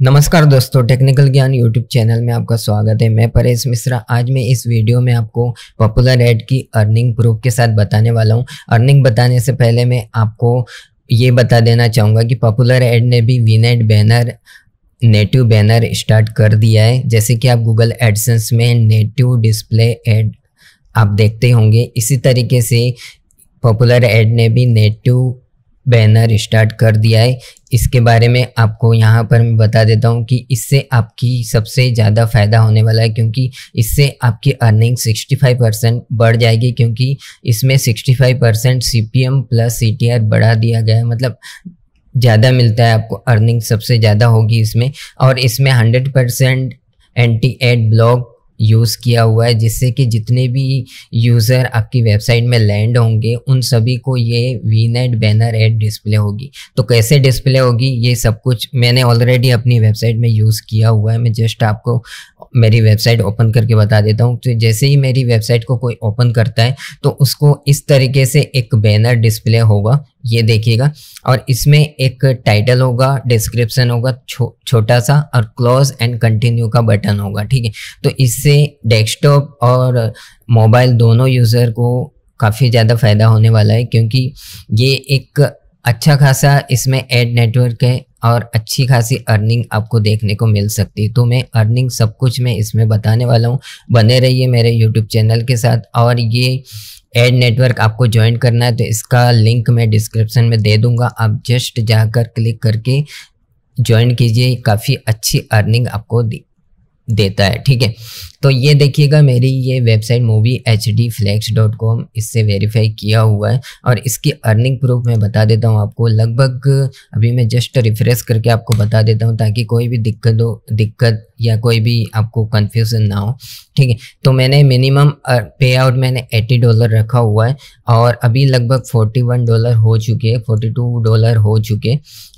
नमस्कार दोस्तों टेक्निकल ज्ञान यूट्यूब चैनल में आपका स्वागत है। मैं परेश मिश्रा, आज मैं इस वीडियो में आपको पॉपुलर एड की अर्निंग प्रूफ के साथ बताने वाला हूँ। अर्निंग बताने से पहले मैं आपको ये बता देना चाहूँगा कि पॉपुलर एड ने भी vignette banner native banner start कर दिया है। जैसे कि आप गूगल एडसेंस में नेटिव डिस्प्ले एड आप देखते होंगे। इसी तरीके से पॉपुलर एड ने भी नेटिव बैनर स्टार्ट कर दिया है। इसके बारे में आपको यहाँ पर मैं बता देता हूँ कि इससे आपकी सबसे ज़्यादा फ़ायदा होने वाला है क्योंकि इससे आपकी अर्निंग 65 परसेंट बढ़ जाएगी क्योंकि इसमें 65 परसेंट CPM प्लस CTR बढ़ा दिया गया है। मतलब ज़्यादा मिलता है आपको अर्निंग सबसे ज़्यादा होगी इसमें। और इसमें 100 percent anti ad block use किया हुआ है, जिससे कि जितने भी यूज़र आपकी वेबसाइट में लैंड होंगे, उन सभी को ये V net banner ad display होगी। तो कैसे डिस्प्ले होगी, ये सब कुछ मैंने ऑलरेडी अपनी वेबसाइट में यूज़ किया हुआ है। मैं जस्ट आपको मेरी वेबसाइट ओपन करके बता देता हूँ। तो जैसे ही मेरी वेबसाइट को कोई ओपन करता है तो उसको इस तरीके से एक बैनर डिस्प्ले होगा। ये देखिएगा। और इसमें एक टाइटल होगा डिस्क्रिप्शन होगा छो, छोटा सा और क्लोज एंड कंटिन्यू का बटन होगा ठीक है? तो इससे डेस्कटॉप और मोबाइल दोनों यूज़र को काफ़ी ज़्यादा फ़ायदा होने वाला है क्योंकि ये एक अच्छा खासा इसमें एड नेटवर्क है और अच्छी खासी अर्निंग आपको देखने को मिल सकती है। तो मैं अर्निंग सब कुछ मैं इसमें बताने वाला हूँ। बने रहिए मेरे यूट्यूब चैनल के साथ और ये एड नेटवर्क आपको ज्वाइन करना है तो इसका लिंक मैं डिस्क्रिप्शन में दे दूँगा। आप जस्ट जाकर क्लिक करके ज्वाइन कीजिए, काफ़ी अच्छी अर्निंग आपको देता है, ठीक है? तो ये देखिएगा, मेरी ये website movie H D flix dot com इससे वेरीफाई किया हुआ है और इसकी अर्निंग प्रूफ मैं बता देता हूँ आपको। लगभग अभी मैं जस्ट रिफ्रेश करके आपको बता देता हूँ ताकि कोई भी दिक्कत हो, दिक्कत या कोई भी आपको कन्फ्यूज़न ना हो, ठीक है? तो मैंने मिनिमम पे आउट मैंने एटी डॉलर रखा हुआ है और अभी लगभग फोर्टी वन डॉलर हो चुके हैं फोर्टी टू डॉलर हो चुके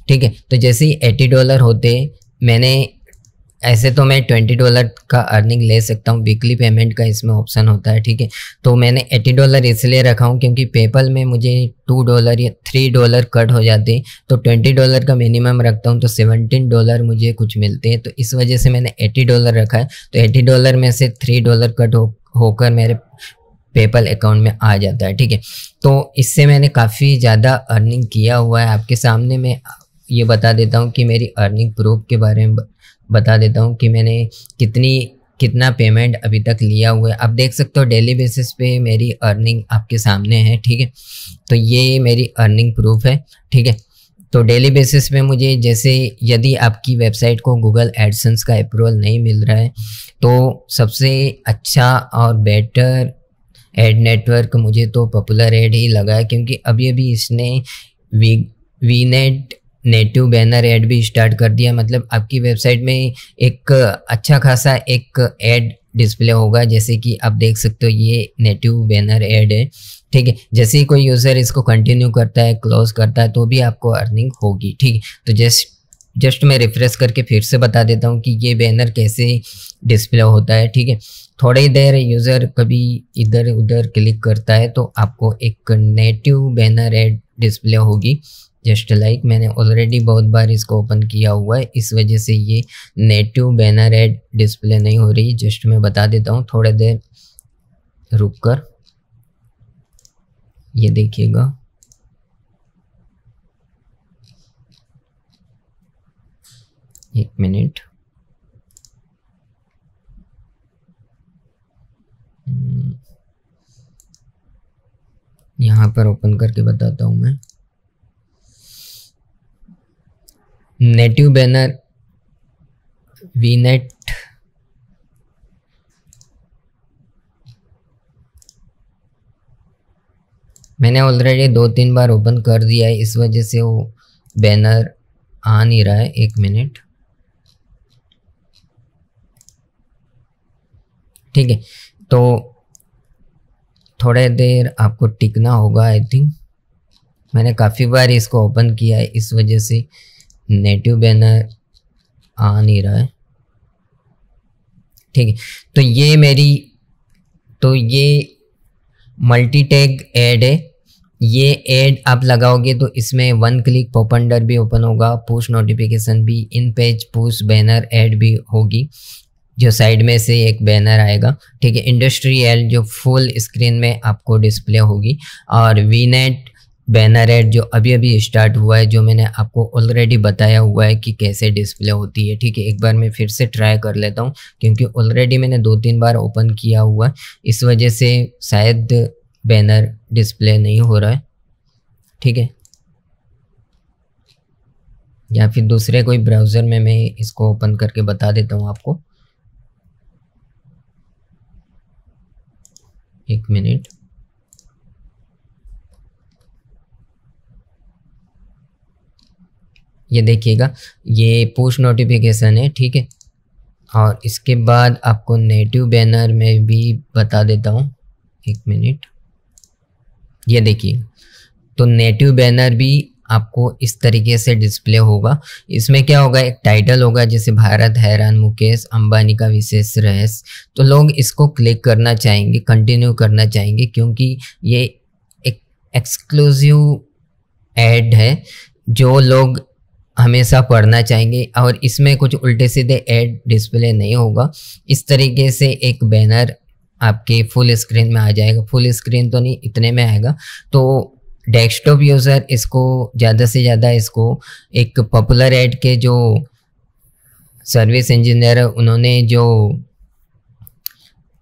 ठीक है? तो जैसे ही एटी डॉलर होते, मैंने ऐसे तो मैं ट्वेंटी डॉलर का अर्निंग ले सकता हूँ। वीकली पेमेंट का इसमें ऑप्शन होता है, ठीक है? तो मैंने एटी डॉलर इसलिए रखा हूँ क्योंकि पेपल में मुझे टू डॉलर या थ्री डॉलर कट हो जाते हैं। तो ट्वेंटी डॉलर का मिनिमम रखता हूँ तो सेवनटीन डॉलर मुझे कुछ मिलते हैं। तो इस वजह से मैंने एटी डॉलर रखा है। तो एटी डॉलर में से थ्री डॉलर कट हो, होकर मेरे पेपल अकाउंट में आ जाता है, ठीक है? तो इससे मैंने काफ़ी ज़्यादा अर्निंग किया हुआ है। आपके सामने मैं ये बता देता हूँ कि मेरी अर्निंग प्रूफ के बारे में बता देता हूँ कि मैंने कितनी, कितना पेमेंट अभी तक लिया हुआ है। आप देख सकते हो डेली बेसिस पे मेरी अर्निंग आपके सामने है, ठीक है? तो ये मेरी अर्निंग प्रूफ है, ठीक है? तो डेली बेसिस पे मुझे जैसे यदि आपकी वेबसाइट को गूगल एडसन्स का अप्रूवल नहीं मिल रहा है तो सबसे अच्छा और बेटर एड नेटवर्क मुझे तो पॉपुलर एड ही लगा है, क्योंकि अभी अभी इसने V vignette native banner ad भी स्टार्ट कर दिया। मतलब आपकी वेबसाइट में एक अच्छा खासा एक ऐड डिस्प्ले होगा, जैसे कि आप देख सकते हो ये नेटिव बैनर ऐड है। ठीक है, जैसे ही कोई यूज़र इसको कंटिन्यू करता है क्लोज करता है तो भी आपको अर्निंग होगी। ठीक है तो जस्ट जस्ट मैं रिफ्रेश करके फिर से बता देता हूँ कि ये बैनर कैसे डिस्प्ले होता है। ठीक है, थोड़ी ही देर यूज़र कभी इधर उधर क्लिक करता है तो आपको एक नेटिव बैनर एड डिस्प्ले होगी। जस्ट लाइक मैंने ऑलरेडी बहुत बार इसको ओपन किया हुआ है। इस वजह से ये नेटिव बैनर एड डिस्प्ले नहीं हो रही। जस्ट मैं बता देता हूँ, थोड़े देर रुक कर। ये देखिएगा। एक मिनट। हम्म। यहाँ पर ओपन करके बताता हूँ मैं। नेटिव बैनर वीनेट मैंने ऑलरेडी दो तीन बार ओपन कर दिया है, इस वजह से वो बैनर आ नहीं रहा है, एक मिनट ठीक है तो थोड़े देर आपको टिकना होगा आई थिंक मैंने काफ़ी बार इसको ओपन किया है, इस वजह से नेटिव बैनर आ नहीं रहा है। ठीक है। तो ये मेरी तो ये मल्टी टैग ऐड है। ये एड आप लगाओगे तो इसमें वन क्लिक पॉपंडर भी ओपन होगा पुश नोटिफिकेशन भी in page push banner ad भी होगी, जो साइड में से एक बैनर आएगा। ठीक है इंडस्ट्रियल जो फुल स्क्रीन में आपको डिस्प्ले होगी। और वी नेट बैनर एड जो अभी अभी स्टार्ट हुआ है, जो मैंने आपको ऑलरेडी बताया हुआ है कि कैसे डिस्प्ले होती है, ठीक है? एक बार मैं फिर से ट्राई कर लेता हूँ, क्योंकि ऑलरेडी मैंने दो तीन बार ओपन किया हुआ है। इस वजह से शायद बैनर डिस्प्ले नहीं हो रहा है, ठीक है? या फिर दूसरे कोई ब्राउज़र में मैं इसको ओपन करके बता देता हूँ आपको। एक मिनट ये देखिएगा, ये पुश नोटिफिकेशन है, ठीक है? और इसके बाद आपको नेटिव बैनर में भी बता देता हूँ, एक मिनट ये देखिए तो नेटिव बैनर भी आपको इस तरीके से डिस्प्ले होगा। इसमें क्या होगा, एक टाइटल होगा, जैसे भारत हैरान, मुकेश अंबानी का विशेष रहस्य। तो लोग इसको क्लिक करना चाहेंगे कंटिन्यू करना चाहेंगे, क्योंकि ये एक एक्सक्लूसिव एड है, जो लोग हमेशा पढ़ना चाहेंगे और इसमें कुछ उल्टे सीधे एड डिस्प्ले नहीं होगा। इस तरीके से एक बैनर आपके फुल स्क्रीन में आ जाएगा। फुल स्क्रीन तो नहीं, इतने में आएगा। तो डेस्कटॉप यूज़र इसको, ज़्यादा से ज़्यादा इसको एक पॉपुलर एड के जो सर्विस इंजीनियर उन्होंने जो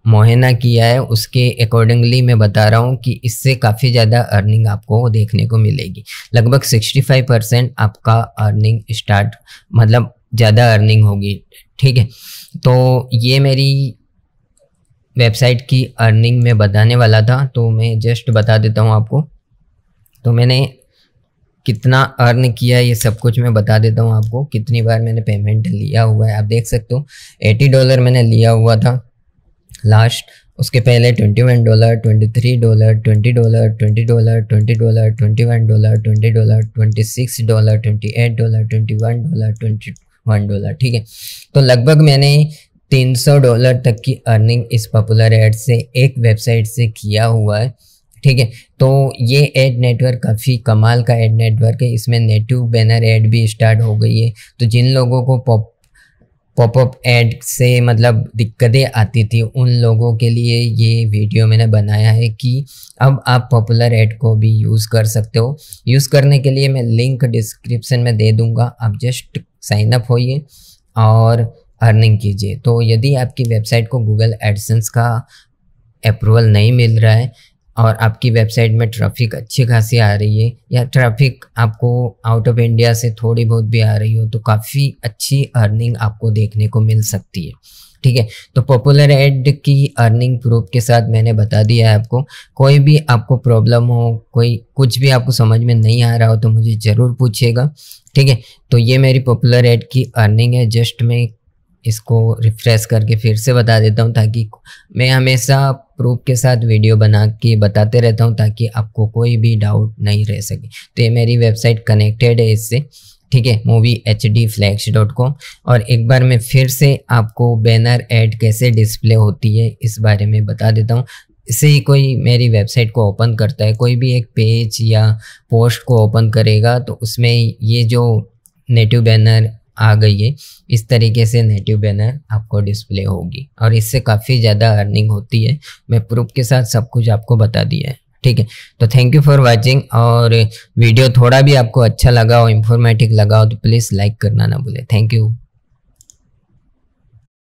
मुहैना किया है, उसके अकॉर्डिंगली मैं बता रहा हूँ कि इससे काफ़ी ज़्यादा अर्निंग आपको देखने को मिलेगी। लगभग 65 परसेंट आपका अर्निंग स्टार्ट मतलब ज़्यादा अर्निंग होगी, ठीक है? तो ये मेरी वेबसाइट की अर्निंग में बताने वाला था तो मैं जस्ट बता देता हूँ आपको। तो मैंने कितना अर्न किया ये सब कुछ मैं बता देता हूँ आपको। कितनी बार मैंने पेमेंट लिया हुआ है, आप देख सकते हो। एटी डॉलर मैंने लिया हुआ था। लास्ट उसके पहले twenty one dollar twenty three dollar twenty dollar twenty dollar twenty dollar twenty one dollar twenty dollar twenty six dollar twenty eight dollar twenty one dollar twenty one dollar ठीक है? तो लगभग मैंने तीन सौ डॉलर तक की अर्निंग इस पॉपुलर एड से, एक वेबसाइट से किया हुआ है, ठीक है? तो ये एड नेटवर्क काफ़ी कमाल का एड नेटवर्क है, इसमें नेटिव बैनर एड भी स्टार्ट हो गई है। तो जिन लोगों को पॉप पॉपअप एड से मतलब दिक्कतें आती थी। उन लोगों के लिए ये वीडियो मैंने बनाया है कि अब आप पॉपुलर एड को भी यूज़ कर सकते हो। यूज़ करने के लिए मैं लिंक डिस्क्रिप्शन में दे दूँगा। आप जस्ट साइन अप होइए और अर्निंग कीजिए। तो यदि आपकी वेबसाइट को गूगल एडसेंस का अप्रूवल नहीं मिल रहा है और आपकी वेबसाइट में ट्रैफ़िक अच्छी खासी आ रही है। या ट्रैफ़िक आपको आउट ऑफ़ इंडिया से थोड़ी बहुत भी आ रही हो तो काफ़ी अच्छी अर्निंग आपको देखने को मिल सकती है। ठीक है? तो पॉपुलर एड की अर्निंग प्रूफ के साथ मैंने बता दिया है आपको। कोई भी आपको प्रॉब्लम हो, कोई कुछ भी आपको समझ में नहीं आ रहा हो तो मुझे ज़रूर पूछिएगा। ठीक है? तो ये मेरी पॉपुलर एड की अर्निंग है। जस्ट मैं इसको रिफ्रेश करके फिर से बता देता हूँ ताकि मैं हमेशा प्रूफ के साथ वीडियो बना के बताते रहता हूँ ताकि आपको कोई भी डाउट नहीं रह सके। तो ये मेरी वेबसाइट कनेक्टेड है इससे, ठीक है? Movie H D flix dot com और एक बार मैं फिर से आपको बैनर ऐड कैसे डिस्प्ले होती है इस बारे में बता देता हूँ। इससे ही कोई मेरी वेबसाइट को ओपन करता है, कोई भी एक पेज या पोस्ट को ओपन करेगा तो उसमें ये जो नेटिव बैनर आ गई है। इस तरीके से नेटिव बैनर आपको डिस्प्ले होगी और इससे काफ़ी ज़्यादा अर्निंग होती है। मैं प्रूफ के साथ सब कुछ आपको बता दिया है। ठीक है? तो थैंक यू फॉर वाचिंग और वीडियो थोड़ा भी आपको अच्छा लगा हो इन्फॉर्मेटिव लगा हो तो प्लीज़ लाइक करना ना भूले। Thank you